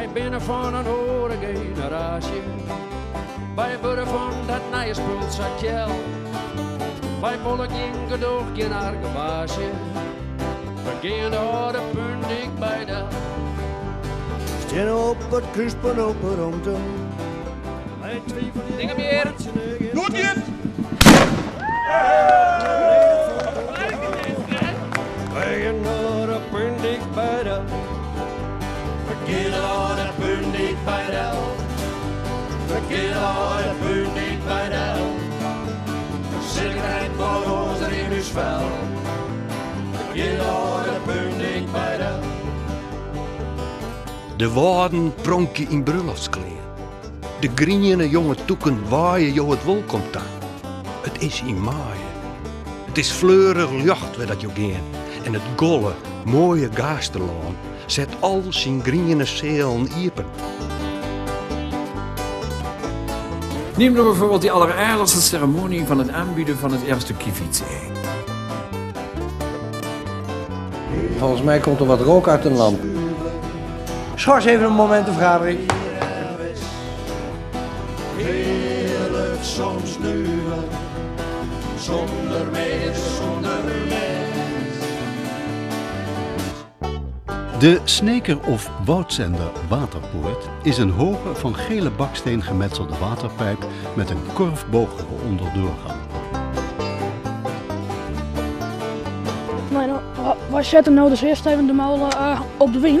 Ik ben van een oude generatie. Wij worden van dat nieuwe spul zat jel. Wij volgen geen gedoog, geen argebaasje. We gaan door de punt ik bij de. Steen op het kruispunt op het omte. Dingen meer. De punt ik bij de. Zekerheid voor ons in uw spel. De punt ik bij de. De waarden pronken in bruiloftskleer. De grienjene jonge toeken waaien jou het wolkomt aan. Het is in. Het is fleurig lucht waar dat je gaan. En het golle, mooie gasterlaan zet al zijn grienjene zeelen iepen. Neem nou bijvoorbeeld die alleraardigste ceremonie van het aanbieden van het eerste kievitse. Volgens mij komt er wat rook uit een lamp. Schors even een moment de vergadering. Heerlijk soms nu, zonder meer, De Sneker of Woudzender Waterpoort is een hoge van gele baksteen gemetselde waterpijp met een korfbogige onderdoorgang. Nou, wa- wij zetten nou dus eerst even de molen eh, op de wien.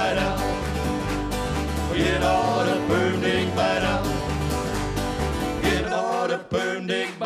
The perm dig